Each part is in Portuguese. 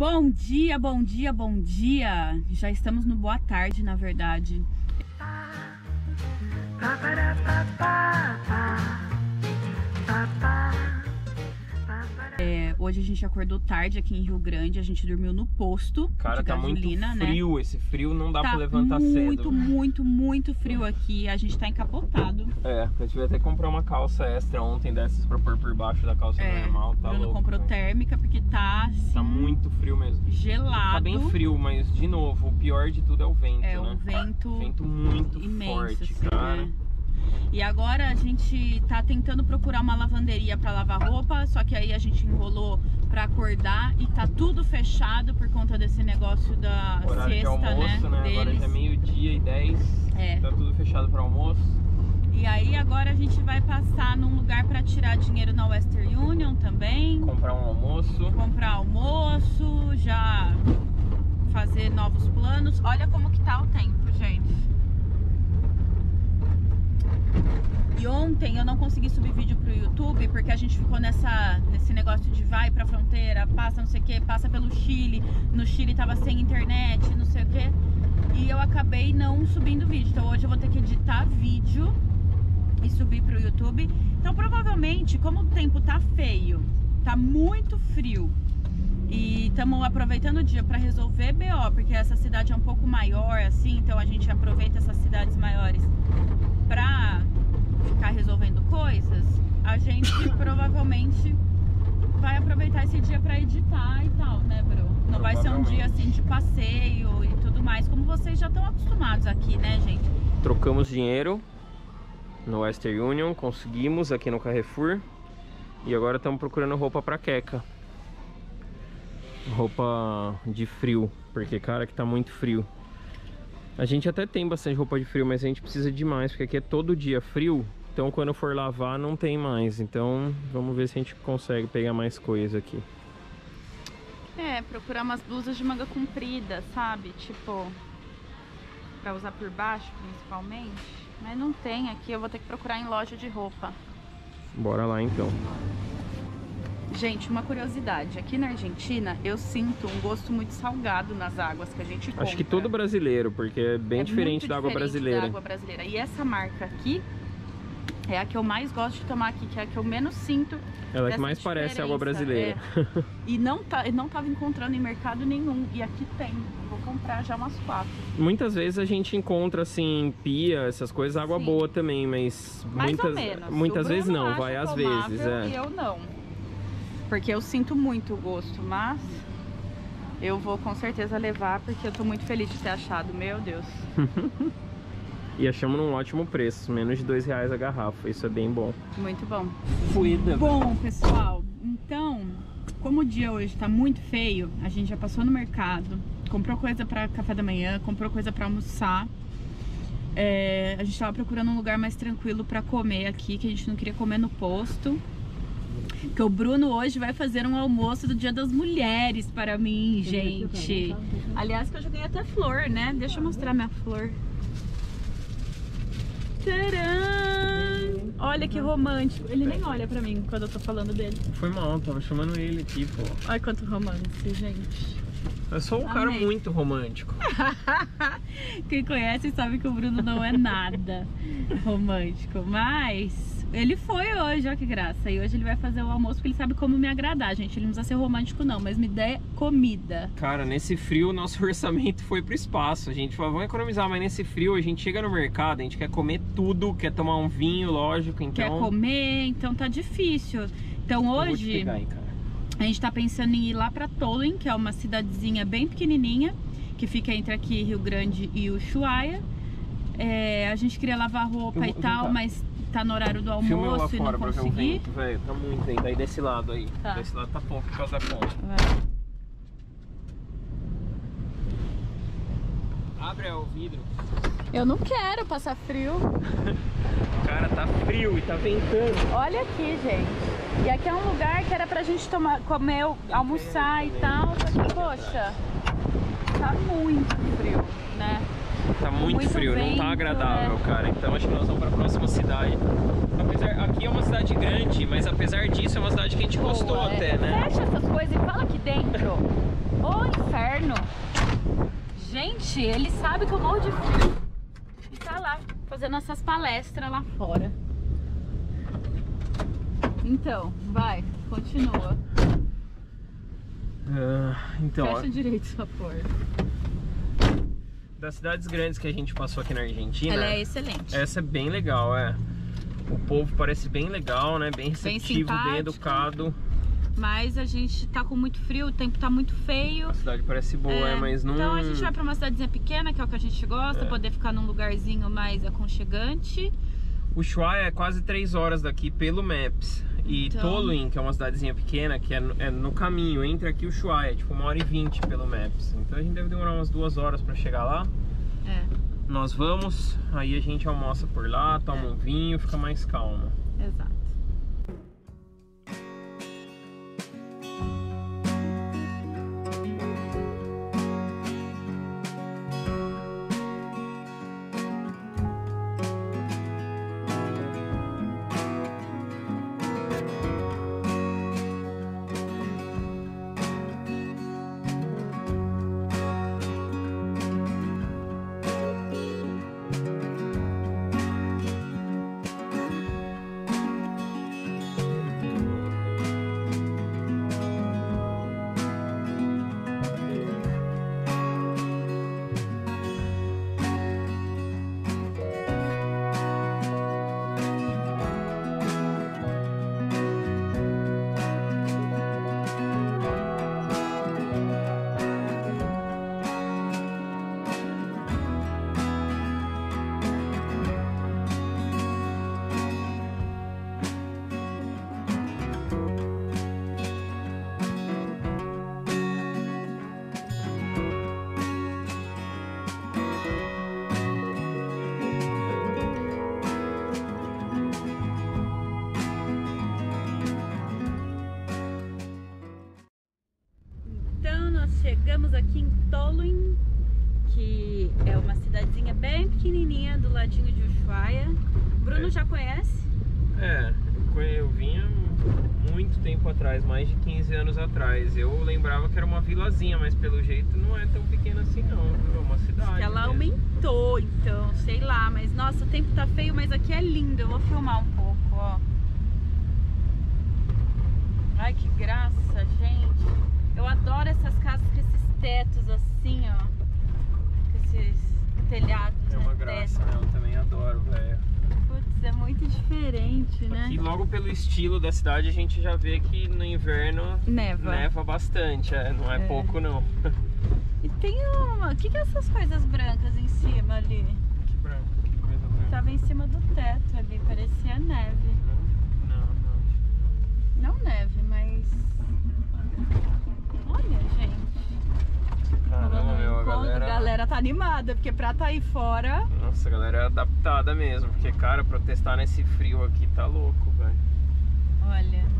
Bom dia, bom dia, bom dia. Já estamos no boa tarde, na verdade. É, hoje a gente acordou tarde aqui em Rio Grande, a gente dormiu no posto Cara, de tá muito gasolina, né? frio, esse frio não dá Tá pra levantar muito, cedo. muito, muito frio aqui. A gente tá encapotado. É, eu tive até que comprar uma calça extra ontem dessas pra pôr por baixo da calça É, normal, tá Bruno louco. comprou velho. térmica porque Tá muito frio mesmo. gelado. Tá bem frio, mas de novo, o pior de tudo é o vento, É né? um vento, Vento muito imenso, forte, assim, cara. né? E agora a gente tá tentando procurar uma lavanderia pra lavar roupa, só que aí a gente enrolou pra acordar e tá tudo fechado por conta desse negócio da Horário de sexta, almoço, né? Agora deles. já é meio-dia e 10. É. Tá tudo fechado para almoço. E aí agora a gente vai passar num lugar pra tirar dinheiro na Western Union também, Comprar um almoço. comprar almoço, já fazer novos planos. Olha como que tá o tempo, gente. E ontem eu não consegui subir vídeo pro YouTube porque a gente ficou nessa, nesse negócio de vai pra fronteira, passa não sei o que, passa pelo Chile. No Chile tava sem internet, não sei o que. E eu acabei não subindo vídeo. Então hoje eu vou ter que editar vídeo e subir pro YouTube. Então provavelmente, como o tempo tá feio, tá muito frio e estamos aproveitando o dia para resolver BO, porque essa cidade é um pouco maior assim, então a gente aproveita essas cidades maiores pra ficar resolvendo coisas. A gente provavelmente vai aproveitar esse dia para editar e tal, né, Bro? Não vai ser um dia assim de passeio e tudo mais, como vocês já estão acostumados aqui, né, gente? Trocamos dinheiro no Western Union, conseguimos aqui no Carrefour. E agora estamos procurando roupa pra Queca. Roupa de frio, porque cara que tá muito frio. A gente até tem bastante roupa de frio, mas a gente precisa de mais, porque aqui é todo dia frio. Então quando for lavar não tem mais. Então vamos ver se a gente consegue pegar mais coisa aqui. É, procurar umas blusas de manga comprida, sabe? Tipo, pra usar por baixo, principalmente. Mas não tem aqui, eu vou ter que procurar em loja de roupa. Bora lá então. Gente, uma curiosidade. Aqui na Argentina, eu sinto um gosto muito salgado nas águas que a gente compra. Acho que todo brasileiro, porque é bem É diferente da água diferente brasileira. Da água brasileira. E essa marca aqui é a que eu mais gosto de tomar aqui, que é a que eu menos sinto. Ela é que mais parece água brasileira. é. E não, tá, não tava encontrando em mercado nenhum. E aqui tem. Vou comprar já umas quatro. Muitas vezes a gente encontra assim, pia, essas coisas, água Sim. boa também, mas Mais muitas, ou menos. muitas vezes não, vai às vezes, E é. eu não. Porque eu sinto muito o gosto, mas eu vou com certeza levar porque eu tô muito feliz de ter achado, meu Deus. E achamos num ótimo preço, menos de dois reais a garrafa, isso é bem bom. Muito bom. Fluida. Bom, pessoal, então, como o dia hoje tá muito feio, a gente já passou no mercado, comprou coisa pra café da manhã, comprou coisa pra almoçar. É, a gente tava procurando um lugar mais tranquilo pra comer aqui, que a gente não queria comer no posto. Que o Bruno hoje vai fazer um almoço do Dia das Mulheres para mim, gente. Aliás, que eu já ganhei até flor, né? Deixa eu mostrar minha flor. Tcharam! Olha que romântico. Ele nem olha pra mim quando eu tô falando dele. Foi mal, tava chamando ele aqui, pô. Olha quanto romance, gente. Eu sou um cara Amei. muito romântico. Quem conhece sabe que o Bruno não é nada romântico, mas ele foi hoje, olha que graça. E hoje ele vai fazer o almoço porque ele sabe como me agradar, gente. Ele não precisa ser romântico, não, mas me dê comida. Cara, nesse frio nosso orçamento foi pro espaço. A gente falou, vamos economizar, mas nesse frio a gente chega no mercado, a gente quer comer tudo, quer tomar um vinho, lógico, então. Quer comer, então tá difícil. Então vou hoje. pegar. A gente tá pensando em ir lá pra Toluen, que é uma cidadezinha bem pequenininha, que fica entre aqui Rio Grande e Ushuaia. É, a gente queria lavar roupa Eu e vou- tal, mas tá no horário do Filma eu lá almoço e fora não pra ver o consegui. vento, velho. Tá muito aí. Daí desse lado aí. Tá. Desse lado tá pouco por causa da conta. Abre o vidro. Eu não quero passar frio. Cara, tá frio e tá ventando. Olha aqui, gente. E aqui é um lugar que era pra gente tomar, comer, almoçar e tal. Só que, poxa, tá muito frio? Tá muito, Muito frio, não vento, tá agradável, é. cara. Então acho que nós vamos pra próxima cidade. Apesar, aqui é uma cidade grande, mas apesar disso é uma cidade que a gente gostou Boa, é. até, né? Fecha essas coisas e fala aqui dentro. Ô, inverno. Gente, ele sabe que eu morro de frio. E tá lá, fazendo essas palestras lá fora. Então, vai, continua. Uh, então, Fecha ó, direito sua porta. Das cidades grandes que a gente passou aqui na Argentina. Ela é excelente. Essa é bem legal, é. O povo parece bem legal, né? Bem receptivo, bem, bem educado. Mas a gente tá com muito frio, o tempo tá muito feio. A cidade parece boa, é, é mas não. Então a gente vai pra uma cidadezinha pequena, que é o que a gente gosta, é. poder ficar num lugarzinho mais aconchegante. O Ushuaia é quase 3 horas daqui pelo Maps. E então... Toluin, que é uma cidadezinha pequena, que é no, é no caminho entre aqui e Ushuaia, tipo uma hora e vinte pelo Maps. Então a gente deve demorar umas duas horas pra chegar lá. É. Nós vamos, aí a gente almoça por lá, toma é. um vinho, fica mais calmo. Exato. Chegamos aqui em Tolwyn, que é uma cidadezinha bem pequenininha do ladinho de Ushuaia. Bruno é. já conhece? É, eu vinha muito tempo atrás, mais de 15 anos atrás. Eu lembrava que era uma vilazinha, mas pelo jeito não é tão pequena assim não, é uma cidade. Que ela mesmo. aumentou, então, sei lá, mas nossa, o tempo tá feio, mas aqui é lindo. Eu vou filmar um pouco, ó. Ai, que graça, gente. Eu adoro essas casas com esses tetos assim, ó. Com esses telhados. É uma né, graça, né? Eu também adoro, velho. Putz, é muito diferente, né? E logo pelo estilo da cidade a gente já vê que no inverno neva, neva bastante, é, não é, é. pouco não. E tem uma. O que, que é essas coisas brancas em cima ali? Que branco? Que coisa branca? Tava em cima do teto ali, parecia neve. Não, não. Não neve, mas. Animada, porque pra tá aí fora... Nossa, a galera é adaptada mesmo, porque, cara, protestar nesse frio aqui tá louco, velho. Olha...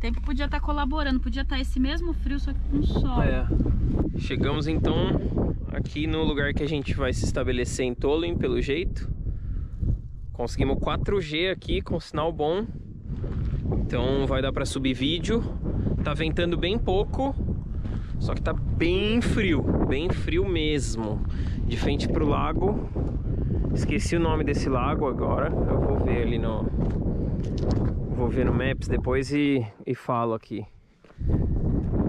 tempo podia estar tá colaborando, podia estar tá esse mesmo frio, só que com sol. É. Chegamos então aqui no lugar que a gente vai se estabelecer em Tolin, pelo jeito. Conseguimos 4G aqui com sinal bom. Então vai dar para subir vídeo. Tá ventando bem pouco, só que tá bem frio, bem frio mesmo. De frente pro lago. Esqueci o nome desse lago agora. Eu vou ver ali no vou ver no Maps depois e, e falo aqui.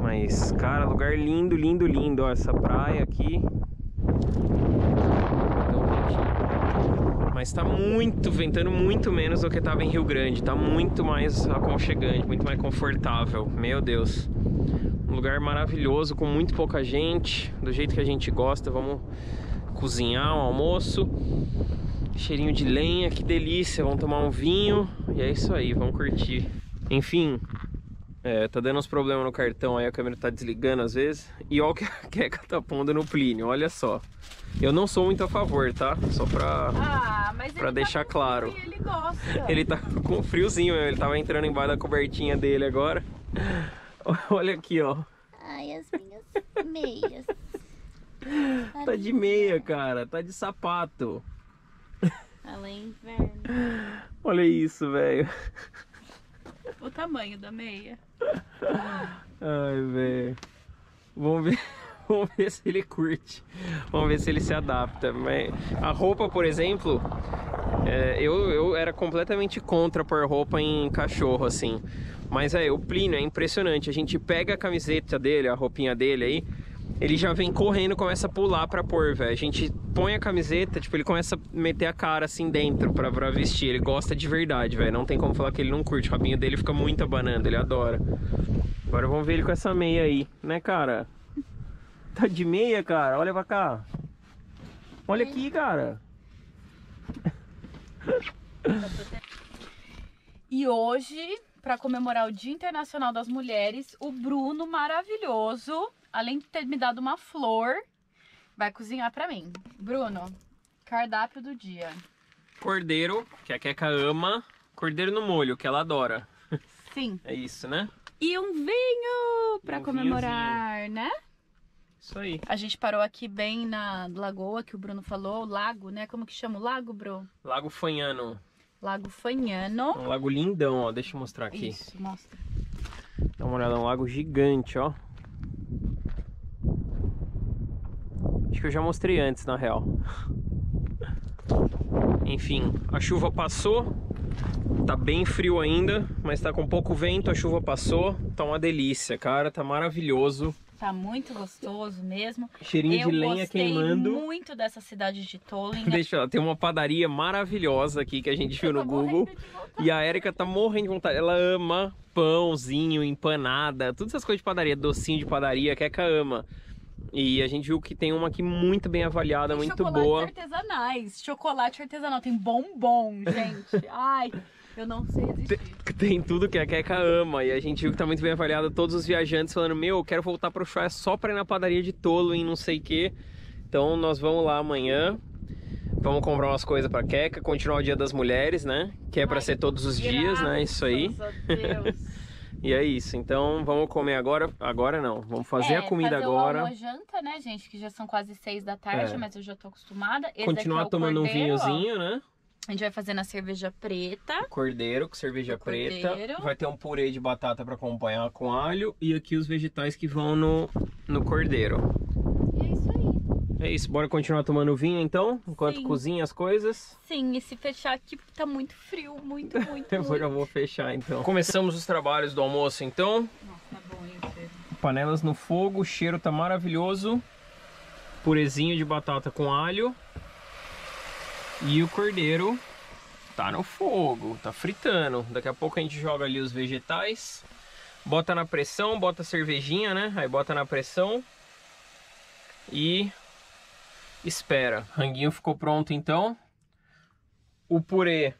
Mas, cara, lugar lindo, lindo, lindo. Ó, essa praia aqui. Mas tá muito, ventando muito menos do que tava em Rio Grande. Tá muito mais aconchegante, muito mais confortável. Meu Deus. Um lugar maravilhoso, com muito pouca gente. Do jeito que a gente gosta. Vamos cozinhar um almoço. Cheirinho de lenha, que delícia. Vamos tomar um vinho. E é isso aí, vamos curtir. Enfim, é, tá dando uns problemas no cartão aí, a câmera tá desligando às vezes. E olha o que a Keka tá pondo no Plínio, olha só. Eu não sou muito a favor, tá? Só pra, Ah, pra deixar tá claro. frio Ele. Ele tá com friozinho, ele tava entrando embaixo da cobertinha dele agora. Olha aqui, ó. Ai, as minhas meias. Tá de meia, cara. Tá de sapato. Ela é inverno. Olha isso, velho. O tamanho da meia. Ai, velho. Vamos ver. Vamos ver se ele curte. Vamos ver se ele se adapta. Mas a roupa, por exemplo, é, eu, eu era completamente contra pôr roupa em cachorro, assim. Mas é, o Plínio é impressionante. A gente pega a camiseta dele, a roupinha dele aí, ele já vem correndo, começa a pular pra pôr, velho. A gente põe a camiseta, tipo, ele começa a meter a cara assim dentro pra, pra vestir. Ele gosta de verdade, velho. Não tem como falar que ele não curte. O rabinho dele fica muito abanando, ele adora. Agora vamos ver ele com essa meia aí, né, cara? Tá de meia, cara? Olha pra cá. Olha aqui, cara. E hoje, pra comemorar o Dia Internacional das Mulheres, o Bruno maravilhoso, além de ter me dado uma flor, vai cozinhar pra mim. Bruno, cardápio do dia. Cordeiro, que a Keka ama. Cordeiro no molho, que ela adora. Sim. É isso, né? E um vinho pra Um comemorar, né? Isso aí. A gente parou aqui bem na lagoa que o Bruno falou, lago, né? Como que chama o lago, Bru? Lago Fanhano. Lago Fanhano. Um lago lindão, ó. Deixa eu mostrar aqui. Isso, mostra. Dá uma olhada, é um lago gigante, ó. Acho que eu já mostrei antes, na real. Enfim, a chuva passou. Tá bem frio ainda, mas tá com pouco vento, a chuva passou. Tá uma delícia, cara. Tá maravilhoso. Tá muito gostoso mesmo. Cheirinho Eu de lenha queimando. muito dessa cidade de Tolling. Deixa eu tem uma padaria maravilhosa aqui que a gente viu no Google. E a Erika tá morrendo de vontade. Ela ama pãozinho, empanada, todas essas coisas de padaria, docinho de padaria, que a Keka ama. E a gente viu que tem uma aqui muito bem avaliada, Tem muito chocolates boa. artesanais. Chocolate artesanal. Tem bombom, gente. Ai, eu não sei existir. Tem tudo que a Keka ama. E a gente viu que tá muito bem avaliada. Todos os viajantes falando: Meu, eu quero voltar pro Ushuaia só pra ir na padaria de tolo em não sei o que. Então nós vamos lá amanhã. Vamos comprar umas coisas pra Keka, continuar o Dia das Mulheres, né? Que é pra Ai, ser todos os dias, né? Isso aí. E é isso. Então vamos comer agora. Agora não. Vamos fazer É, a comida fazer agora. O janta, né, gente? Que já são quase seis da tarde, É. mas eu já tô acostumada. Esse Continuar é tomando um cordeiro, ó. vinhozinho, né? A gente vai fazer na cerveja preta. Cordeiro com cerveja O preta. cordeiro. Vai ter um purê de batata pra acompanhar com alho. E aqui os vegetais que vão no, no cordeiro. E é isso aí. É isso, bora continuar tomando vinho então, enquanto Sim. cozinha as coisas. Sim, e se fechar aqui, tá muito frio, muito, muito, Eu vou- já muito. vou fechar então. Começamos os trabalhos do almoço então. Nossa, tá bom, hein? Panelas no fogo, o cheiro tá maravilhoso. Purezinho de batata com alho. E o cordeiro tá no fogo, tá fritando. Daqui a pouco a gente joga ali os vegetais. Bota na pressão, bota a cervejinha, né? Aí bota na pressão. E espera. Ranguinho ficou pronto então. O purê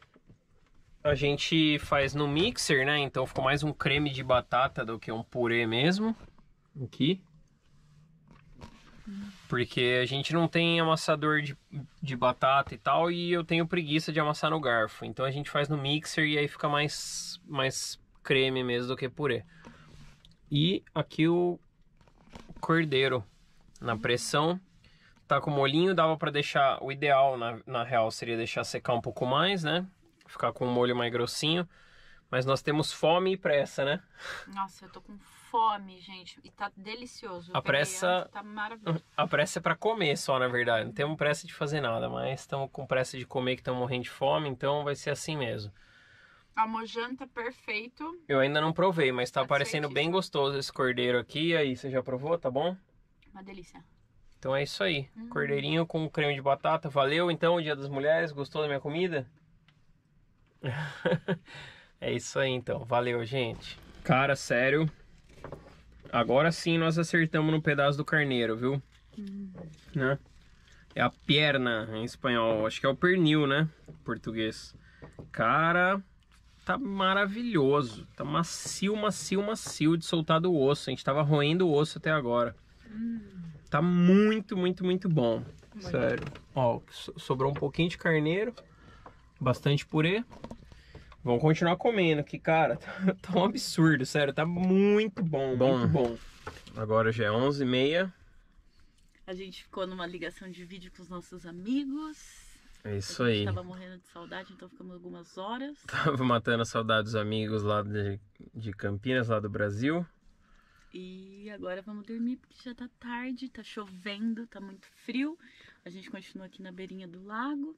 a gente faz no mixer, né? Então ficou mais um creme de batata do que um purê mesmo. Aqui. Porque a gente não tem amassador de, de batata e tal, e eu tenho preguiça de amassar no garfo. Então a gente faz no mixer e aí fica mais, mais creme mesmo do que purê. E aqui o cordeiro na pressão. Tá com molhinho, dava pra deixar. O ideal, na, na real, seria deixar secar um pouco mais, né? Ficar com o molho mais grossinho. Mas nós temos fome e pressa, né? Nossa, eu tô com fome, gente. E tá delicioso. Eu A pressa- Tá maravilhoso. A pressa é pra comer só, na verdade. Não temos pressa de fazer nada, mas estamos com pressa de comer que estamos morrendo de fome, então vai ser assim mesmo. Almojanta perfeito. Eu ainda não provei, mas tá Tá parecendo bem gostoso esse cordeiro aqui. Aí, você já provou? Tá bom? Uma delícia. Então é isso aí. Hum. Cordeirinho com creme de batata. Valeu então, o Dia das Mulheres. Gostou da minha comida? é isso aí então. Valeu, gente. Cara, sério. Agora sim nós acertamos no pedaço do carneiro, viu? Né? É a perna em espanhol. Acho que é o pernil, né? Português. Cara, tá maravilhoso. Tá macio, macio, macio de soltar do osso. A gente tava roendo o osso até agora. Tá muito, muito, muito bom. Sério. Ó, so- sobrou um pouquinho de carneiro. Bastante purê. Vamos continuar comendo, que cara, tá, tá um absurdo, sério, tá muito bom, muito bom. Agora já é 11h30. A gente ficou numa ligação de vídeo com os nossos amigos. É isso a gente aí. tava morrendo de saudade, então ficamos algumas horas. Tava matando a saudade dos amigos lá de, de Campinas, lá do Brasil. E agora vamos dormir porque já tá tarde, tá chovendo, tá muito frio. A gente continua aqui na beirinha do lago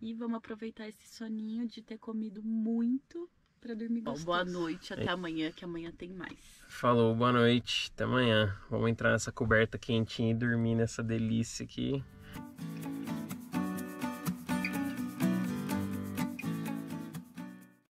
e vamos aproveitar esse soninho de ter comido muito pra dormir gostoso. Boa noite, até amanhã, que amanhã tem mais. Falou, boa noite, até amanhã. Vamos entrar nessa coberta quentinha e dormir nessa delícia aqui.